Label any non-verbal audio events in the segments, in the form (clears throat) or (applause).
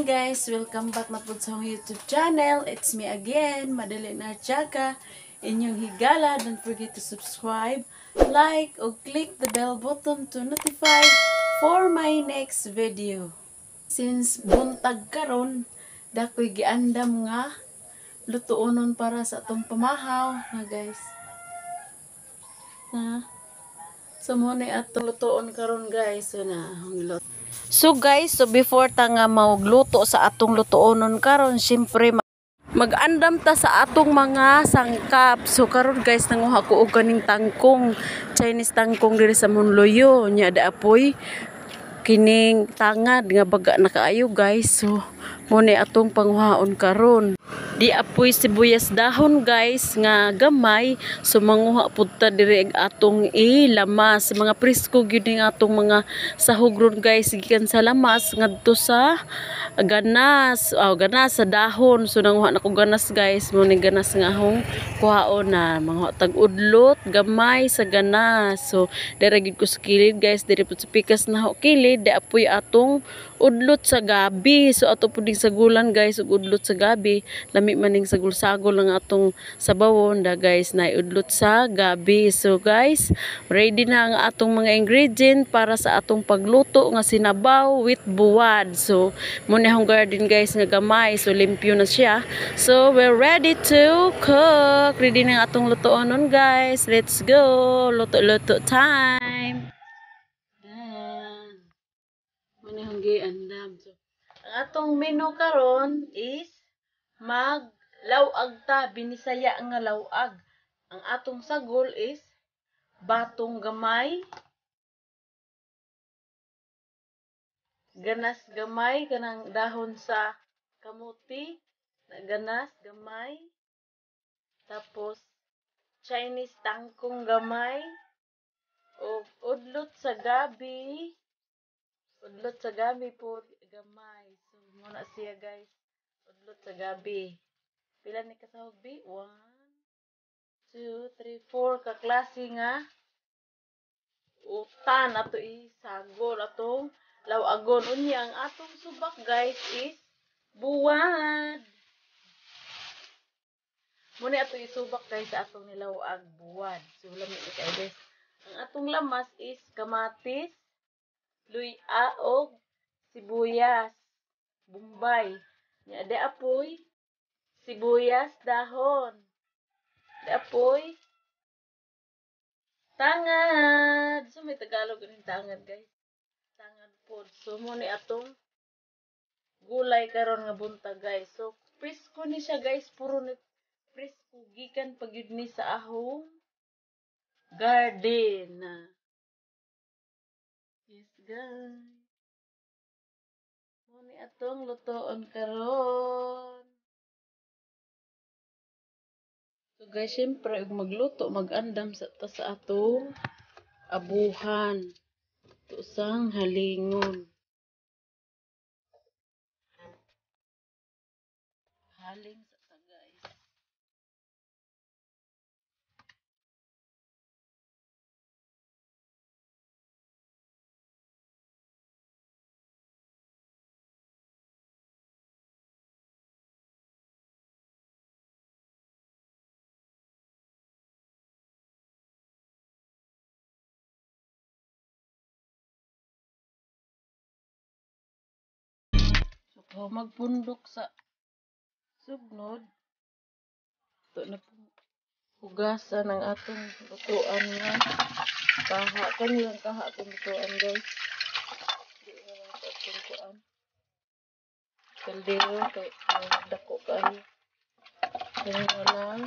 guys! Welcome back na po sa YouTube channel. It's me again, Madeline Archaga. Inyong higala. Don't forget to subscribe, like, o click the bell button to notify for my next video. Since buntag karon, dakoy giandam nga lutuonon para sa atong pamahaw na guys. Na So atong lutuon karon guys. So na ang lut- So guys, so before ta nga magluto sa atong lutuonon karon, syempre ma- mag-andam ta sa atong mga sangkap. So karon guys, nanguha ko og kaning tangkong, Chinese tangkong diri sa Monloyo, nya da apoy kining tangad nga baga na kaayo guys. So mo ni atong panguhaon karon. Di apoy sibuyas dahon guys nga gamay. So manguha pud ta diri ag atong ilamas mga presko gyud ning atong mga sahog guys. Gikan sa lamas ngadto sa ganas. Oh, ganas sa dahon. So nanguha na ko ganas guys. Mo ni ganas nga hong kuhaon na. Manguha tag udlot gamay sa ganas. So diri gid ko sa kilid guys. Diri pud sa pikas na ho kilid. Di apoy atong udlot sa gabi. So ato puding sagulan guys. Ug udlot sa gabi. Lami maning sagol-sagol ang atong sabawon. Da guys na udlot sa gabi. So guys ready na ang atong mga ingredient para sa atong pagluto nga sinabaw with buwad. So muna hong garden guys nga gamay. So limpyo na siya. So we're ready to cook. Ready na ang atong lutuonon guys. Let's go. Luto-luto time Giandam so ang atong menu karon is mag lawag ta binisaya nga lawag. Ang atong sagol is batong gamay ganas gamay kanang dahon sa kamuti na ganas gamay tapos Chinese tangkong gamay o udlot sa gabi udlot sa gabi po gamay so muna siya guys udlot sa gabi. Pila ni kasahog bi? 1, 2, 3, 4 ka klase nga utan ato isagol atong lawagon. Unya ang atong subak guys is buwad. Muna ato isubak guys sa atong nilawag buwad. So lami ni guys. Ang atong lamas is kamatis, luya og sibuyas, bumbay. Nya apoy sibuyas dahon. De apoy tangad. So may Tagalog rin tangad guys. Tangad pod. So mo ni atong gulay karon nga bunta guys. So presko ni siya guys. Puro ni presko gikan pagyud ni sa ahong garden. Guys. Mo ni atong lutoon karon. So guys, syempre ug magluto, magandam sa ta sa atong abuhan. Ito sang halingon. Haling sa Kung magpundok sa sugnod, ito na hugasan ng atong lutuan nga kaha. Kani lang kaha atong lutuan guys. Di na lang sa atong kuan. Kaldero kay ang dako kayo. Kani na lang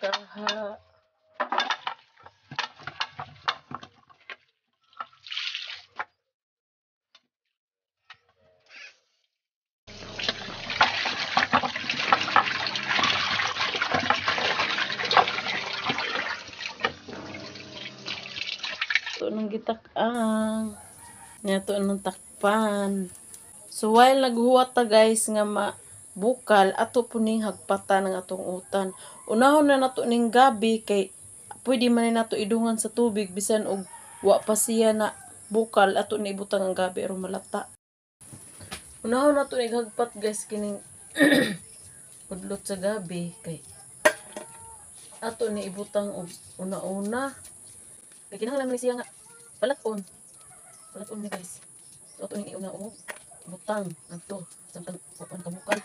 kaha. Gitak-ang. Ito nang takpan. So while naghuwat ta guys nga ma bukal ato po ning hagpata ng atong utan. Unahon na nato ning gabi kay pwede man nato idungan sa tubig bisan og wa pa siya na bukal ato ni ibutang ang gabi aron malata. Unahon na to naghagpat guys kining (clears throat) udlot sa gabi kay ato ni ibutang og una-una. Kay kinahanglan ni siya nga palaton. Palaton ni guys. So ato ni una og butang adto sa kabukan.